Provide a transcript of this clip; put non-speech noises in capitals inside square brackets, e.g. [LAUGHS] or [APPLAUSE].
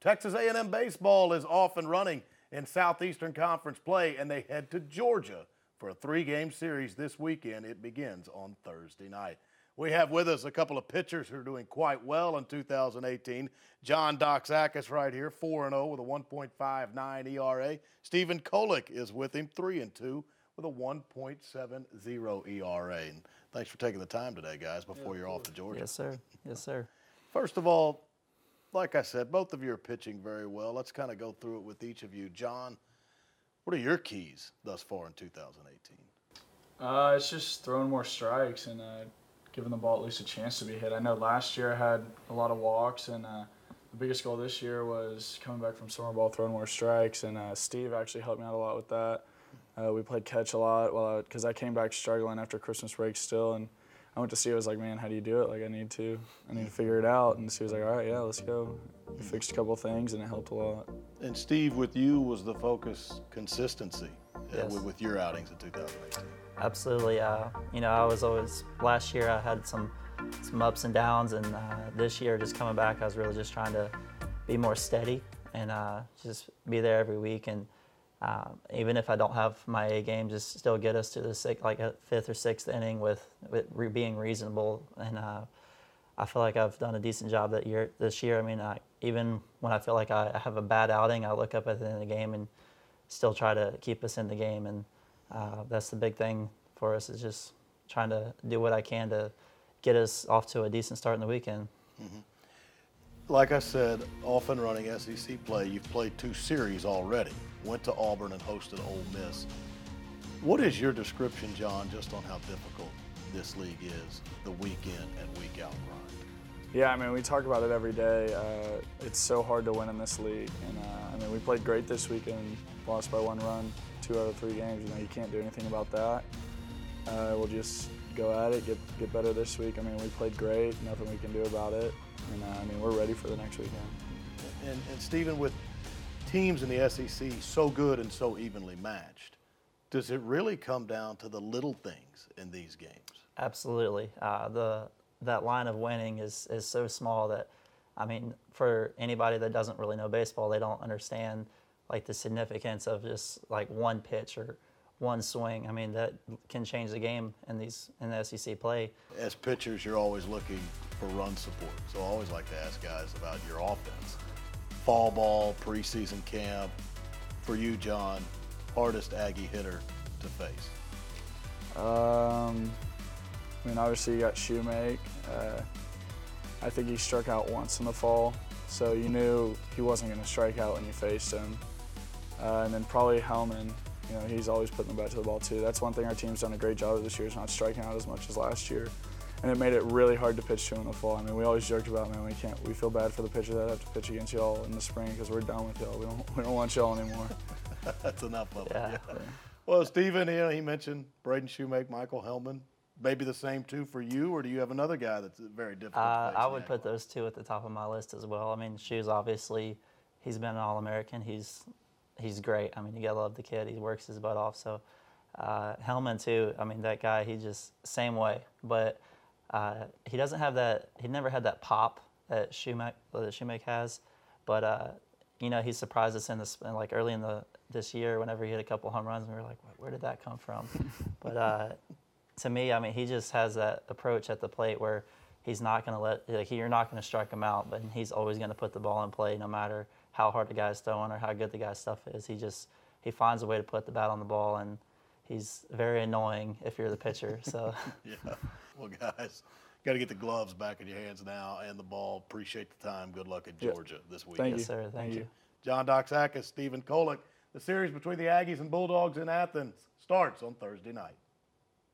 Texas A&M baseball is off and running in Southeastern Conference play, and they head to Georgia for a three-game series this weekend. It begins on Thursday night. We have with us a couple of pitchers who are doing quite well in 2018. John Doxakis right here, 4-0 with a 1.59 ERA. Stephen Kolek is with him, 3-2 with a 1.70 ERA. And thanks for taking the time today, guys, before yeah, you're off to Georgia. Yes, sir. Yes, sir. First of all, like I said, both of you are pitching very well. Let's kind of go through it with each of you. John, what are your keys thus far in 2018? Uh, it's just throwing more strikes and uh, giving the ball at least a chance to be hit. I know last year I had a lot of walks, and uh, the biggest goal this year was coming back from summer ball, throwing more strikes. And uh, Steve actually helped me out a lot with that. Uh, we played catch a lot because I, I came back struggling after Christmas break still, and I went to see. I was like, man, how do you do it? Like, I need to, I need to figure it out. And she was like, all right, yeah, let's go. We fixed a couple things, and it helped a lot. And Steve, with you was the focus consistency uh, yes. with, with, your outings in 2018. Absolutely. Uh, you know, I was always last year. I had some some ups and downs, and uh, this year, just coming back, I was really just trying to be more steady and uh, just be there every week and uh, even if I don't have my A game, just still get us to the sixth, like a fifth or sixth inning with, with re- being reasonable. And uh, I feel like I've done a decent job that year this year. I mean, I, even when I feel like I have a bad outing, I look up at the end of the game and still try to keep us in the game. And uh, that's the big thing for us is just trying to do what I can to get us off to a decent start in the weekend. Mm-hmm. Like I said, off and running SEC play, you've played two series already. Went to Auburn and hosted Ole Miss. What is your description, John, just on how difficult this league is, the week in and week out? Yeah, I mean, we talk about it every day. Uh, it's so hard to win in this league. And uh, I mean, we played great this weekend, lost by one run, two out of three games. You know, you can't do anything about that. Uh, we'll just go at it, get, get better this week. I mean, we played great, nothing we can do about it. And uh, I mean, we're ready for the next weekend. And, and Stephen, with teams in the SEC so good and so evenly matched, does it really come down to the little things in these games? Absolutely. Uh, the that line of winning is is so small that, I mean, for anybody that doesn't really know baseball, they don't understand like the significance of just like one pitch or one swing. I mean, that can change the game in these in the SEC play. As pitchers, you're always looking for run support. So I always like to ask guys about your offense. Fall ball, preseason camp. For you, John, hardest Aggie hitter to face? Um, I mean, obviously you got Shewmake. Uh, I think he struck out once in the fall, so you knew he wasn't going to strike out when you faced him. Uh, and then probably Helman. You know, he's always putting the bat to the ball too. That's one thing our team's done a great job of this year is not striking out as much as last year and it made it really hard to pitch to in the fall. I mean, we always joked about, man, we can't, we feel bad for the pitchers that have to pitch against y'all in the spring because we're done with y'all. We don't, we don't want y'all anymore. [LAUGHS] That's enough of yeah. it. Yeah. Well, Stephen, you know, he mentioned Braden Shewmake, Michael Helman. Maybe the same two for you, or do you have another guy that's very difficult? Uh, I would put those two at the top of my list as well. I mean, Shoes obviously, he's been an All-American. He's he's great. I mean, you gotta love the kid. He works his butt off. So, uh, Helman too. I mean, that guy. He just same way, but uh, he doesn't have that. He never had that pop that Shewmake that has, but uh, you know he surprised us in this like early in the this year whenever he hit a couple home runs and we were like, where did that come from? [LAUGHS] but uh, to me, I mean, he just has that approach at the plate where he's not going to let like you're not going to strike him out, but he's always going to put the ball in play no matter how hard the guy's throwing or how good the guy's stuff is. He just he finds a way to put the bat on the ball and he's very annoying if you're the pitcher. So [LAUGHS] yeah, well, guys, got to get the gloves back in your hands now and the ball. Appreciate the time. Good luck at Georgia yeah. this week. Thank yes, you, sir. Thank, Thank you. you. John Doxakis, Stephen Kolek. The series between the Aggies and Bulldogs in Athens starts on Thursday night.